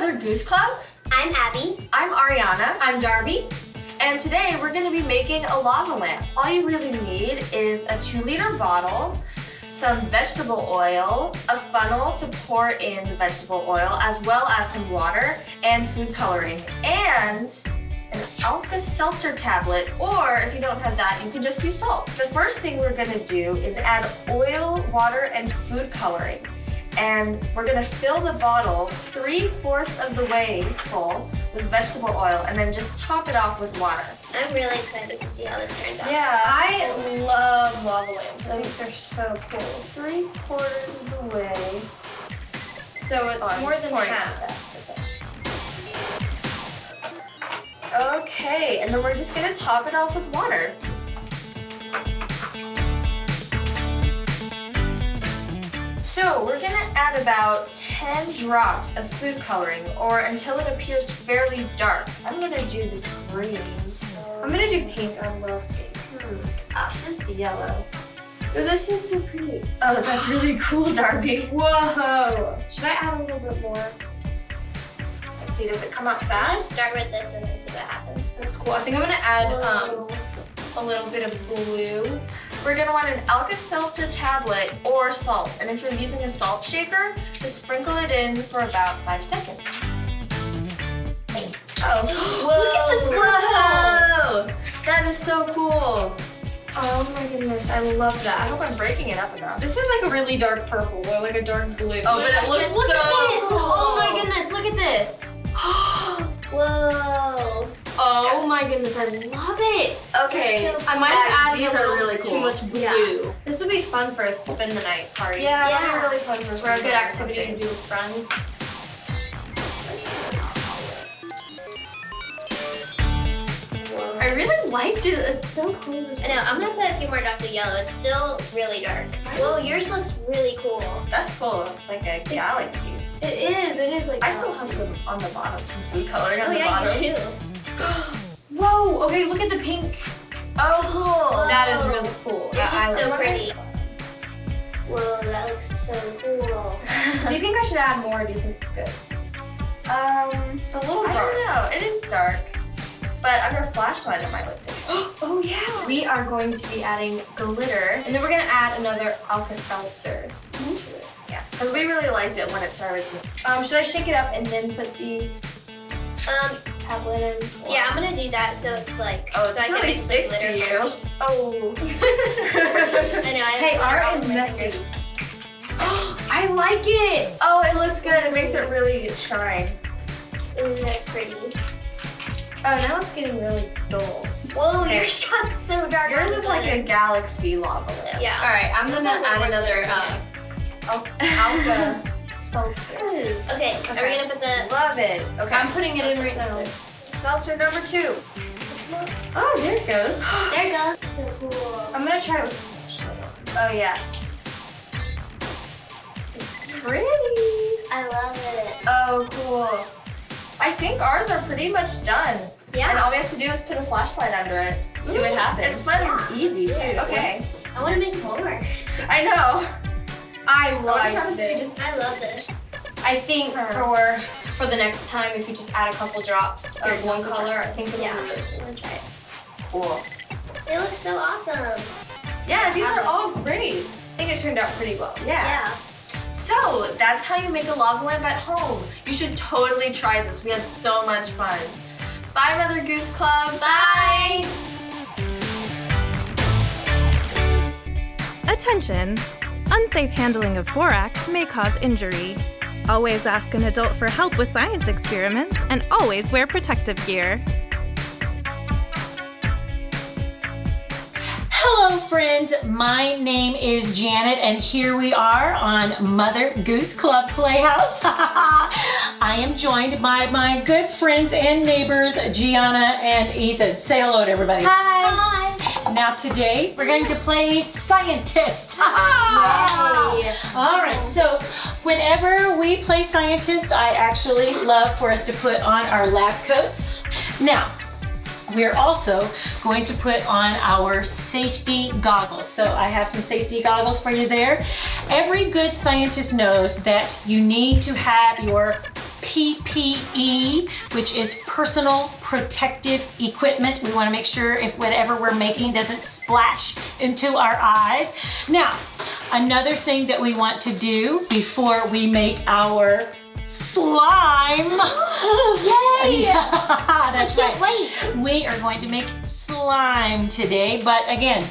Mother Goose Club. I'm Abby. I'm Ariana. I'm Darby. And today we're gonna be making a lava lamp. All you really need is a two liter bottle, some vegetable oil, a funnel to pour in the vegetable oil, as well as some water and food coloring, and an Alka-Seltzer tablet, or if you don't have that, you can just use salt. The first thing we're gonna do is add oil, water, and food coloring. And we're gonna fill the bottle three-fourths of the way full with vegetable oil, and then just top it off with water. I'm really excited to see how this turns out. Yeah. I love lava lamps. I think they're so cool. Three quarters of the way. So it's Oh, more than pouring half. too fast, okay. Okay, and then we're just gonna top it off with water. So we're gonna add about 10 drops of food coloring or until it appears fairly dark. I'm gonna do this green, so I'm gonna do pink. I love pink. hmm. ah, just the yellow. Oh, this is so pretty. Oh, that's really cool, Darby. Whoa! Should I add a little bit more? Let's see, does it come out I'm gonna fast? start with this and then see what happens. That's cool. I think I'm gonna add um, a little bit of blue. We're gonna want an Alka-Seltzer tablet or salt. And if you're using a salt shaker, just sprinkle it in for about five seconds. Oh, Look at this Whoa! That is so cool. Oh my goodness, I love that. I hope I'm breaking it up enough. This is like a really dark purple or like a dark blue. Oh, but it looks look so at this! cool. Oh my goodness, look at this! Whoa. Oh my goodness, I love it! Okay, so I might have Guys, added these a are little really too much blue. Yeah. This would be fun for a spend the night party. yeah, that'd Yeah. be really fun for Or a good activity to do with friends. I really liked it. It's so cool. I know, I'm gonna put a few more drops of yellow. It's still really dark. Whoa, yours looks really cool. That's cool. It's like a galaxy. It is. It is like. I still have some on the bottom, some food coloring on Oh the yeah, bottom. you too. Whoa. Okay, look at the pink. Oh, cool. That is really cool. It's I so pretty. Whoa, that looks so cool. Do you think I should add more? Or do you think it's good? Um, It's a little dark. I don't know. It is dark, but under a flashlight it might look different. oh yeah. We are going to be adding glitter, and then we're gonna add another Alka-Seltzer into it. Yeah, because we really liked it when it started to. Um, should I shake it up and then put the Um, tablet in? Or- yeah, I'm gonna do that so it's like Oh, so it I can really mix the sticks to you. first. Oh. I know. I have Hey, art is messy. fingers. I like it. oh, it looks good. It makes it really shine. Ooh, that's pretty. Oh, now it's getting really dull. Whoa, Okay. yours got so dark. Yours is like a galaxy lava lamp. Yeah. All right, I'm gonna Put a little add another glitter um, Al- Alka-Seltzer. Okay, are we Okay. gonna put the? Love it. Okay. I'm putting it in right now. Seltzer number two. Oh, there it goes. There it goes. So cool. I'm gonna try it with flashlight on. Oh yeah. It's pretty. I love it. Oh cool. I think ours are pretty much done. Yeah. And all we have to do is put a flashlight under it. See what happens. It's fun. yeah, It's easy too. Okay. I want to make more. I know. I What like happens if you this. just I love this. I think Her. for for the next time, if you just add a couple drops Here, of one color, I think it'll Yeah. be really I'm gonna try it. cool? They look so awesome. Yeah, these are all great. I think it turned out pretty well. Yeah. So that's how you make a lava lamp at home. You should totally try this. We had so much fun. Bye, Mother Goose Club. Bye. Attention! Unsafe handling of borax may cause injury. Always ask an adult for help with science experiments and always wear protective gear. Hello, friends. My name is Janet, and here we are on Mother Goose Club Playhouse. I am joined by my good friends and neighbors, Gianna and Ethan. Say hello to everybody. Hi. Now, today we're going to play scientist. All right, so whenever we play scientist, I actually love for us to put on our lab coats. Now, we're also going to put on our safety goggles. So I have some safety goggles for you there. Every good scientist knows that you need to have your PPE, which is personal protective equipment. We want to make sure if whatever we're making doesn't splash into our eyes. Now, another thing that we want to do before we make our slime. Yay! That's can't right. We are going to make slime today, but again,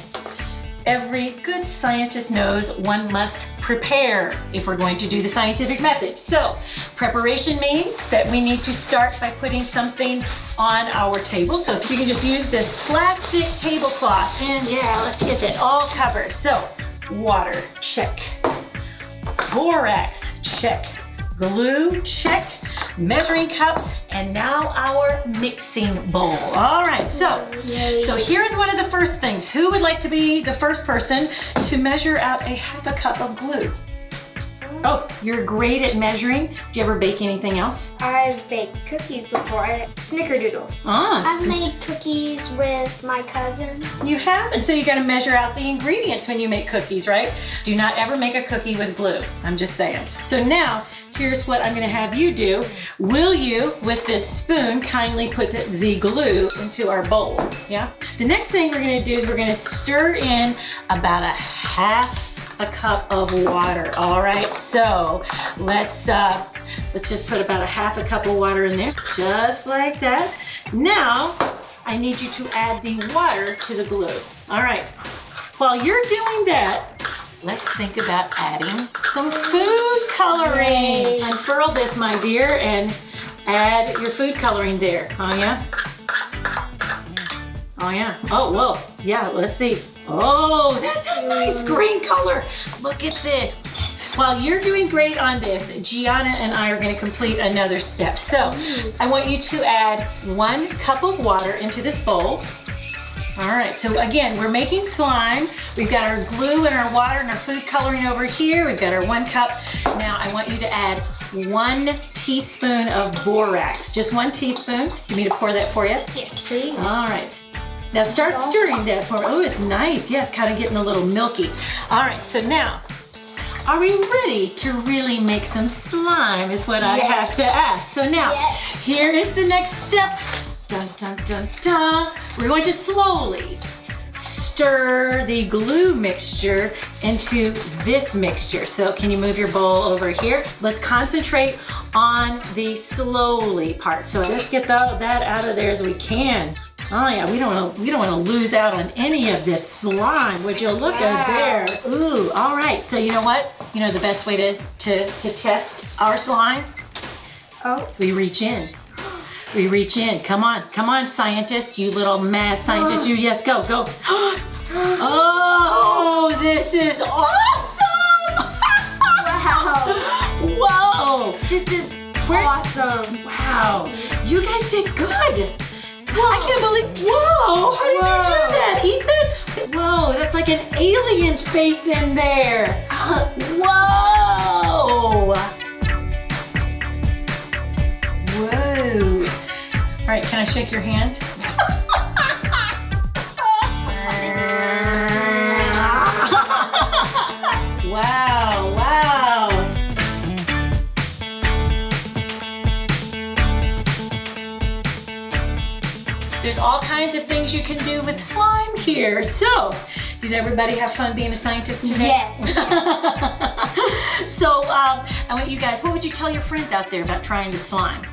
every good scientist knows one must prepare if we're going to do the scientific method. So, preparation means that we need to start by putting something on our table. So, if you can just use this plastic tablecloth, and yeah, let's get that all covered. So, water, check. Borax, check. Glue, check. Measuring cups, and now our mixing bowl. All right, so, so here's one of the first things. Who would like to be the first person to measure out a half a cup of glue? Oh, you're great at measuring. Do you ever bake anything else? I've baked cookies before. I snickerdoodles. Ah, I've made cookies with my cousin. You have? And so you gotta measure out the ingredients when you make cookies, right? Do not ever make a cookie with glue. I'm just saying. So now, here's what I'm gonna have you do. Will you, with this spoon, kindly put the, the glue into our bowl? Yeah? The next thing we're gonna do is we're gonna stir in about a half a cup of water. All right, so let's uh, let's just put about a half a cup of water in there, just like that. Now, I need you to add the water to the glue. All right, while you're doing that, let's think about adding some food coloring. Unfurl this, my dear, and add your food coloring there. Oh yeah? Oh yeah. Oh, whoa. Yeah, let's see. Oh, that's a nice green color. Look at this. While you're doing great on this, Gianna and I are going to complete another step. So I want you to add one cup of water into this bowl. All right, so again, we're making slime. We've got our glue and our water and our food coloring over here. We've got our one cup. Now I want you to add one teaspoon of borax. Just one teaspoon. You me to pour that for you? Yes, please. All right. Now start stirring that for Oh, it's nice. Yeah, it's kind of getting a little milky. All right, so now, are we ready to really make some slime is what I have to ask. So now, Yes. here is the next step. Dun, dun, dun, dun. We're going to slowly stir the glue mixture into this mixture. So can you move your bowl over here? Let's concentrate on the slowly part. So let's get tha- that out of there as we can. Oh yeah, we don't want to we don't want to lose out on any of this slime. Would you look at there? Ooh, all right. So you know what? You know the best way to to to test our slime? Oh. We reach in. We reach in. Come on, come on, scientist, you little mad scientist. You yes, go, go. Oh, this is awesome! Wow. Whoa! This is awesome. Wow, you guys did good. I can't believe. Whoa! How did you do that, Ethan? Whoa, that's like an alien face in there. Whoa! Whoa! All right, can I shake your hand? Kinds of things you can do with slime here. So, did everybody have fun being a scientist today? Yes. so, um, I want you guys, what would you tell your friends out there about trying the slime?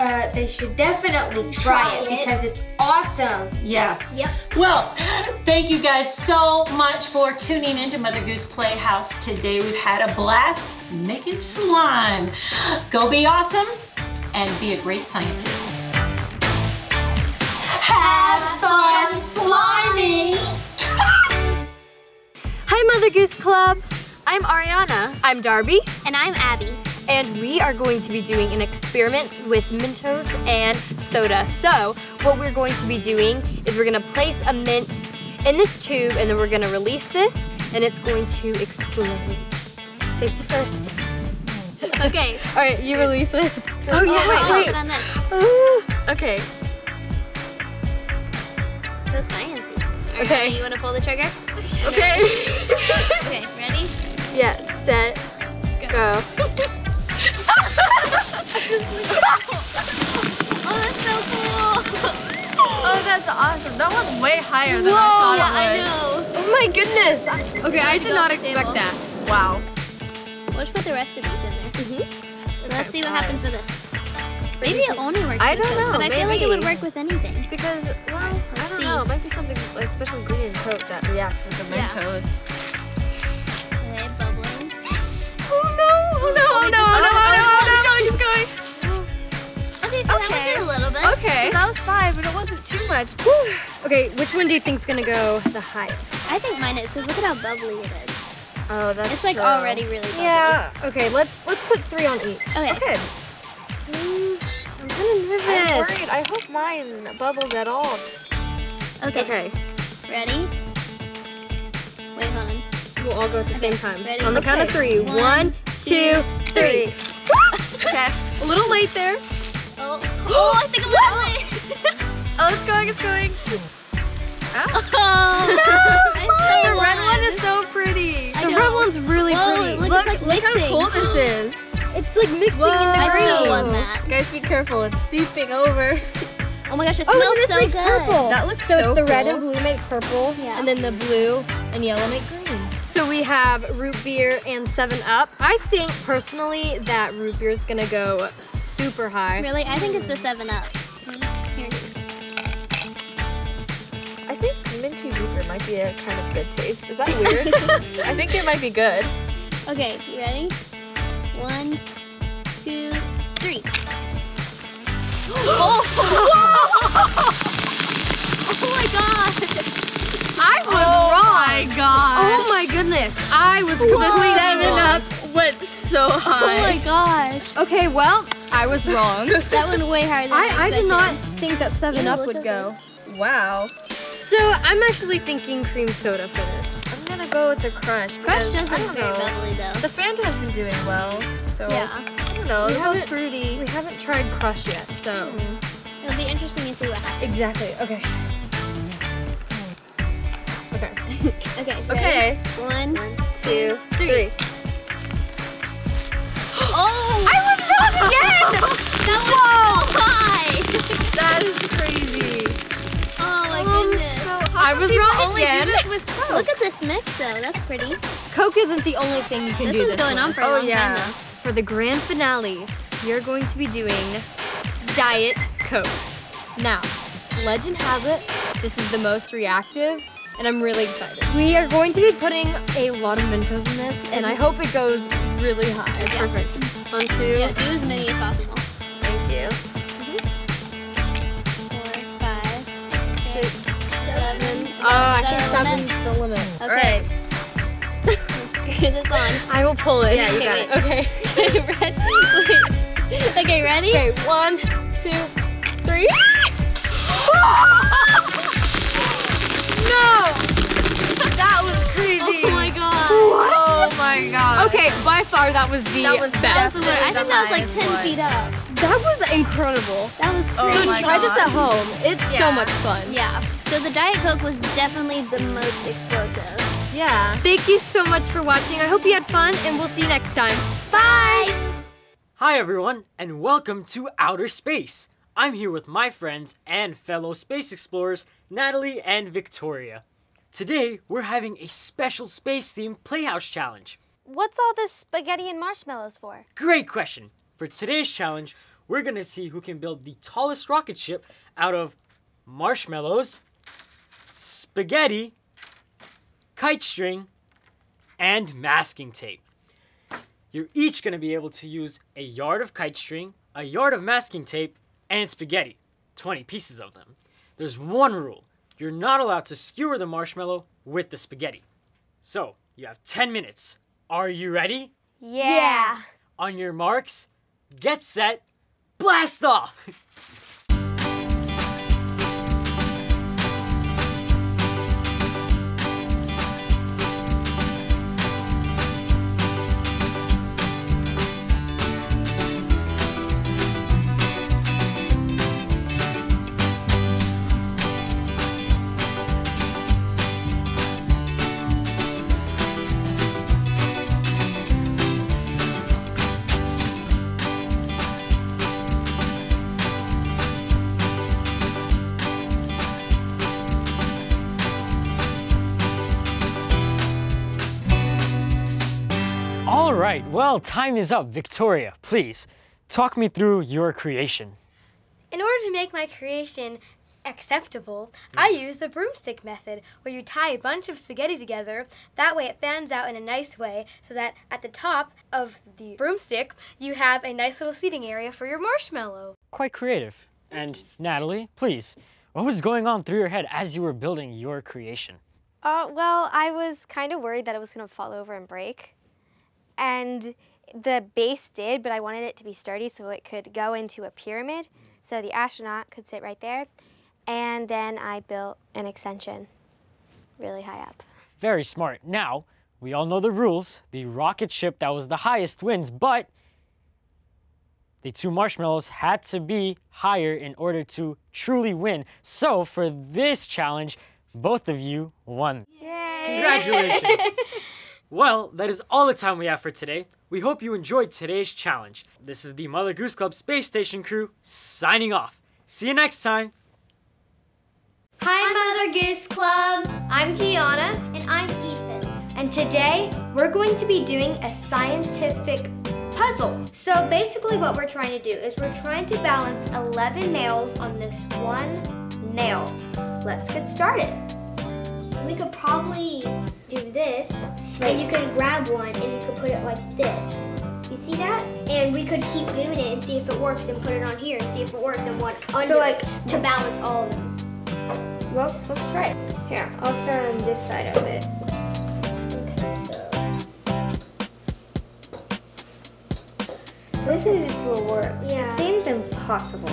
Uh, they should definitely try, Try it, it. because it's awesome. Yeah. Yep. Well, thank you guys so much for tuning into Mother Goose Playhouse today. We've had a blast making slime. Go be awesome and be a great scientist. Goose Club. I'm Ariana. I'm Darby. And I'm Abby. And we are going to be doing an experiment with Mentos and soda. So, what we're going to be doing is we're going to place a mint in this tube and then we're going to release this and it's going to explode. Safety first. Okay. All right, you release it. Oh, Oh, yeah, wait, wait. on this. Ooh, okay. So sciencey. Are Okay. ready? You want to pull the trigger? Okay. Okay, ready? yeah, set, go. Oh, that's so cool. Oh, that's awesome. That was way higher than I thought yeah, I it would. know. Oh my goodness. Okay, I did not expect table. that. Wow. Let's put the rest of these in there. Mm-hmm. Let's see what happens with this. Maybe it only works I don't know, but I feel like it would work with anything. Because, well, I don't see. know. It might be something like special ingredient coat that reacts with the Yeah. Mentos. Okay, bubbling. Oh no! Oh no! Oh no! Oh no! oh, Oh no! no! Keep going. Okay, so that Okay. went a little bit. Okay. So that was five, but it wasn't too much. Okay, which one do you think's gonna go the highest? I think mine is because look at how bubbly it is. Oh, that's It's like already really bubbly. Yeah. Okay, let's let's put three on each. Okay. Okay. Mm, I'm kind of I'm nervous. worried. I hope mine bubbles at all. Okay. Okay, Ready? Wait, hold on. we'll all go at the Okay, same time. ready? On the count of Okay. three. One, One, two, three. Okay. A little late there. Oh, oh I think I'm gonna Oh, it's going. It's going. Oh, no! Ah. I The red one is so pretty. I The know. red one's really Whoa, pretty. look, Look, it's look how cool this is. It's like mixing Whoa. in the I green. still won that. Guys, be careful. It's seeping over. Oh my gosh, it Oh, smells this so makes good. purple. That looks so so it's the red and blue make purple, Yeah. and then the blue and yellow make green. So we have root beer and Seven Up. I think personally that root beer is gonna go super high. Really? I think it's the 7 Up. I think minty root beer might be a kind of good taste. Is that weird? I think it might be good. Okay, you ready? One, two, three. Oh my god! I was oh wrong. my god. Oh my goodness, I was completely seven wrong. up went so high. Oh my gosh. Okay, well, I was wrong. That went way higher than I, I, I did not think that Seven Ew, Up would go. wow. So I'm actually thinking cream soda for this. Go with the crush. Crush doesn't very bubbly though. The Fanta has been doing well, so Yeah. I don't know. We They're both fruity. We haven't tried Crush yet, so. Mm-hmm. It'll be interesting to see what happens. Exactly, okay. Okay. Okay. Okay. One, Two, three. Oh! I was wrong again. That was so high! that is I was wrong Only again. do this with Coke. Look at this mix though. That's pretty. Coke isn't the only thing you can This do one's this going on for a Oh, long yeah. time though. For the grand finale, you're going to be doing Diet Coke. Now, legend has it, this is the most reactive, and I'm really excited. We are going to be putting a lot of Mentos in this, and I hope it goes really high. Yeah. Perfect. One, two, Yeah, do as many as possible. Thank you. Mm-hmm. Four, five, six, seven. Oh, I think seven's the limit. Okay. Let's screw this on. I will pull it. Yeah, you got it. Okay. Okay, ready? Wait. Okay, ready? Okay, one, two, three. No! That was crazy. Oh my god. Oh my god. Okay, by far that was the That was best. That was the I think that was like 10 one. feet up. That was incredible. That was Oh crazy. so my try this at home. It's so much fun. Yeah. So the Diet Coke was definitely the most explosive. Yeah. Thank you so much for watching. I hope you had fun, and we'll see you next time. Bye! Hi, everyone, and welcome to Outer Space. I'm here with my friends and fellow space explorers, Natalie and Victoria. Today, we're having a special space themed Playhouse Challenge. What's all this spaghetti and marshmallows for? Great question. For today's challenge, we're going to see who can build the tallest rocket ship out of marshmallows, spaghetti, kite string, and masking tape. You're each going to be able to use a yard of kite string, a yard of masking tape, and spaghetti 20 pieces of them. There's one rule you're not allowed to skewer the marshmallow with the spaghetti. So, you have 10 minutes. Are you ready? Yeah. On your marks, get set, blast off! All right, well, time is up. Victoria, please talk me through your creation. In order to make my creation acceptable, I use the broomstick method, where you tie a bunch of spaghetti together. That way it fans out in a nice way, so that at the top of the broomstick, you have a nice little seating area for your marshmallow. Quite creative. And Natalie, please, what was going on through your head as you were building your creation? Uh, well, I was kind of worried that it was going to fall over and break. And the base did, but I wanted it to be sturdy so it could go into a pyramid so the astronaut could sit right there. And then I built an extension really high up. Very smart. Now, we all know the rules. The rocket ship that was the highest wins, but the two marshmallows had to be higher in order to truly win. So for this challenge, both of you won. Yay! Congratulations. well, that is all the time we have for today. We hope you enjoyed today's challenge. This is the Mother Goose Club Space Station crew signing off. See you next time. Hi, Mother Goose Club. I'm Gianna. And I'm Ethan. And today, we're going to be doing a scientific puzzle. So basically what we're trying to do is we're trying to balance 11 nails on this one nail. Let's get started. We could probably do this, and you could grab one and you could put it like this. You see that? And we could keep doing it and see if it works and put it on here and see if it works and one under. So like to balance all of them. Well, let's try it. Here, I'll start on this side of it. Okay, so. This is just will work. Yeah. It seems impossible.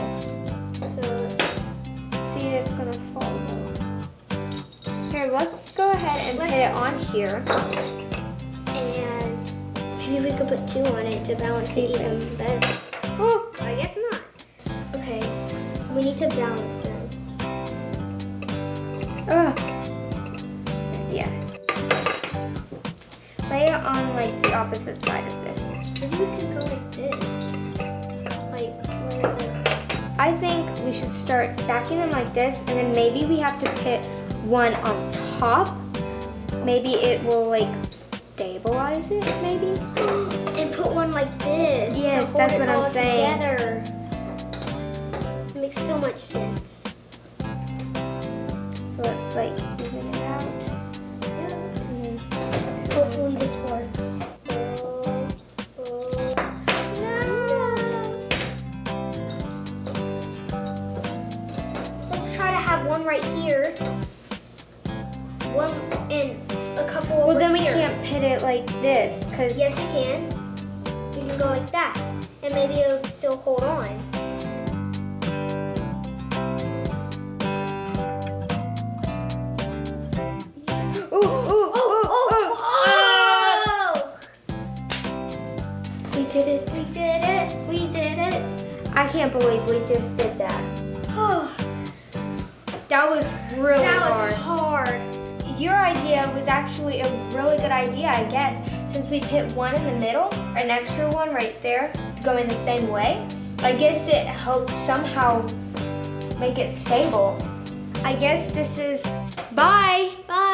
So let's see if it's gonna fall though. Here, let's go ahead and let's put it on here. And maybe we could put two on it to balance it even better. Oh, I guess not. Okay, we need to balance them. Ugh. Yeah. Lay it on like the opposite side of this. Maybe we could go like this. Like, like I think we should start stacking them like this and then maybe we have to put one on top. Maybe it will like stabilize it, maybe? and put one like this yes, to hold that's it what all I'm together. It makes so much sense. So let's like even it out. Yeah. Hopefully this works. Let's try to have one right here. One and a couple Well then we here. can't pit it like this because Yes we can. We can go like that. And maybe it'll still hold on. Oh, oh, oh, we did it. We did it. We did it. I can't believe we just did that. that was really hard. That was hard. Your idea was actually a really good idea, I guess, since we put one in the middle, an extra one right there going the same way. I guess it helped somehow make it stable. I guess this is bye. Bye.